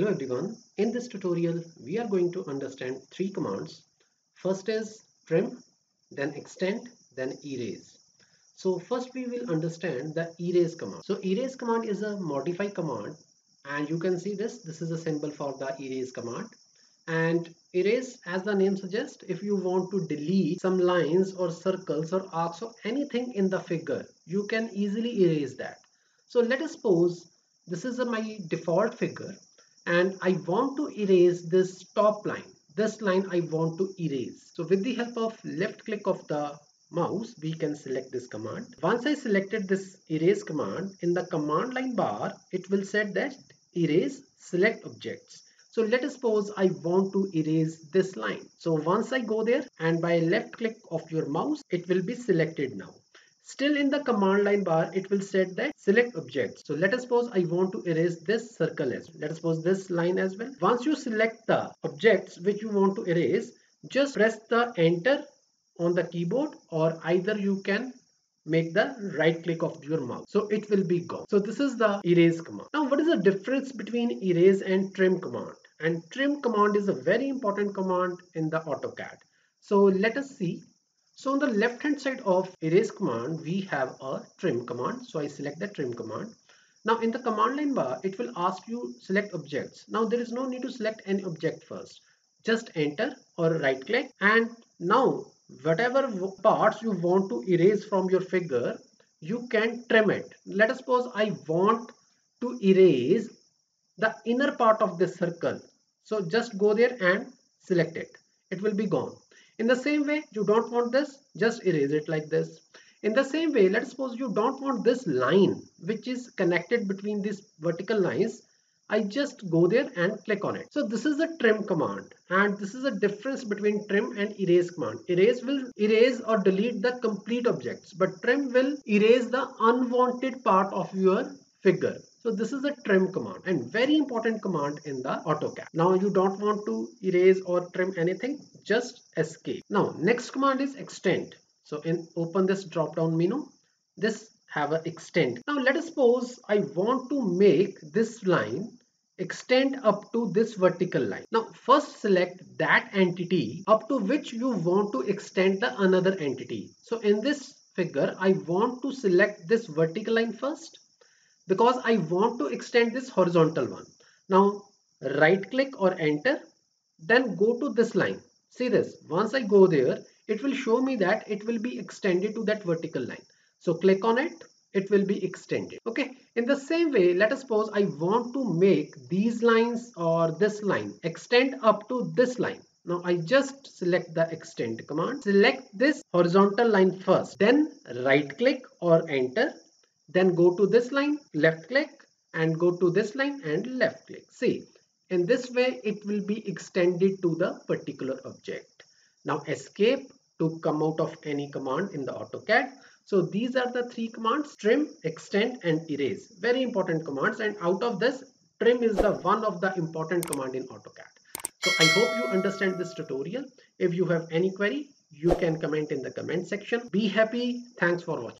Hello everyone. In this tutorial, we are going to understand three commands. First is trim, then extend, then erase. So first we will understand the erase command. So erase command is a modify command and you can see this. This is a symbol for the erase command. And erase as the name suggests, if you want to delete some lines or circles or arcs or anything in the figure, you can easily erase that. So let us suppose this is my default figure and I want to erase this top line. This line I want to erase. So with the help of left click of the mouse, we can select this command. Once I selected this erase command, in the command line bar, it will set that erase select objects. So let us suppose I want to erase this line. So once I go there and by left click of your mouse, it will be selected now. Still in the command line bar, it will set that select object. So let us suppose I want to erase this circle as well. Let us suppose this line as well. Once you select the objects which you want to erase, just press the enter on the keyboard or either you can make the right click of your mouse so it will be gone so this is the erase command now what is the difference between erase and trim command and trim command is a very important command in the AutoCAD so let us see so on the left hand side of erase command, we have a trim command. So I select the trim command. Now in the command line bar, it will ask you select objects. Now there is no need to select any object first. Just enter or right click and now whatever parts you want to erase from your figure, you can trim it. Let us suppose I want to erase the inner part of this circle. So just go there and select it. It will be gone. In the same way, you don't want this, just erase it like this. In the same way, let's suppose you don't want this line, which is connected between these vertical lines. I just go there and click on it. So this is the trim command and this is the difference between trim and erase command. Erase will erase or delete the complete objects, but trim will erase the unwanted part of your figure. So this is a trim command and very important command in the AutoCAD. Now you don't want to erase or trim anything, just escape. Now next command is extend. So in open this drop down menu, this have a extend. Now let us suppose I want to make this line extend up to this vertical line. Now first select that entity up to which you want to extend the another entity. So in this figure, I want to select this vertical line first because I want to extend this horizontal one. Now right click or enter then go to this line. See this once I go there it will show me that it will be extended to that vertical line. So click on it it will be extended okay in the same way let us suppose I want to make these lines or this line extend up to this line now I just select the extend command select this horizontal line first then right click or enter then go to this line, left click and go to this line and left click. See, in this way it will be extended to the particular object. Now escape to come out of any command in the AutoCAD. So these are the three commands, trim, extend and erase. Very important commands and out of this, trim is the one of the important command in AutoCAD. So I hope you understand this tutorial. If you have any query, you can comment in the comment section. Be happy. Thanks for watching.